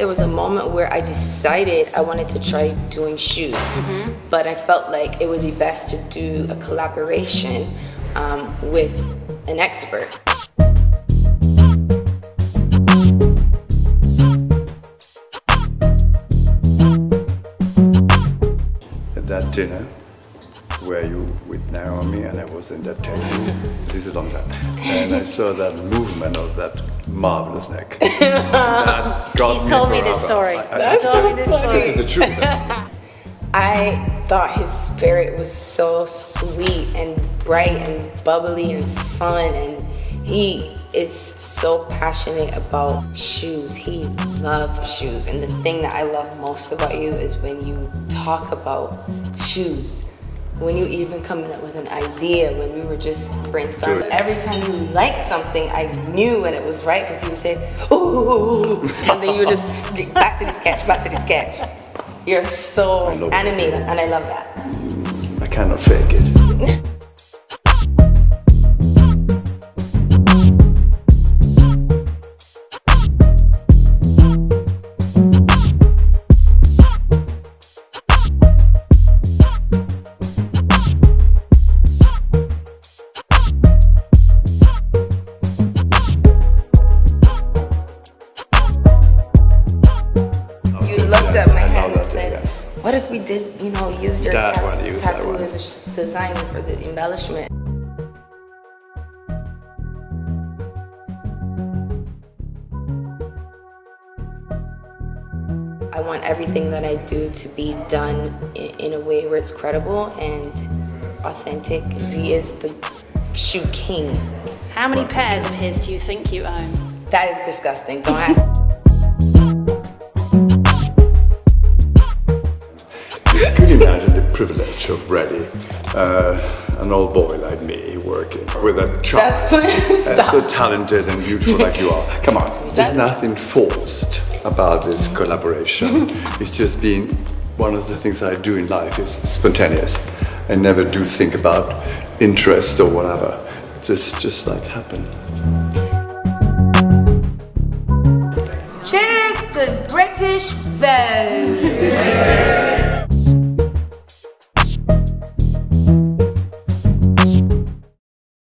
there was a moment where I decided I wanted to try doing shoes, but I felt like it would be best to do a collaboration um, with an expert. At that dinner, where you with Naomi and I was in that table, this is on that, and I saw that movement of that marvelous neck. that got He's told me this story. I- I- He's told me this This story. is the truth. I thought his spirit was so sweet and bright and bubbly and fun, and he is so passionate about shoes. He loves shoes, and the thing that I love most about you is when you talk about shoes. When you even coming up with an idea, when we were just brainstorming, every time you liked something, I knew when it was right because you would say, ooh, and then you would just get back to the sketch, back to the sketch. You're so I love it. animated, and I love that. I cannot fake it. "What if we did, you know, use your That tat- one, use tattoo one. as a s- design for the embellishment?" I want everything that I do to be done in, in a way where it's credible and authentic. 'cause he is the shoe king. How many pairs of his do you think you own? That is disgusting. Don't ask. Could you imagine the privilege of Reddy, uh, an old boy like me, working with a child That's uh, so talented and beautiful like you are? Come on, there's nothing forced about this collaboration. it's just being one of the things I do in life is spontaneous. I never do think about interest or whatever. Just, just like happen. Cheers to British Vel.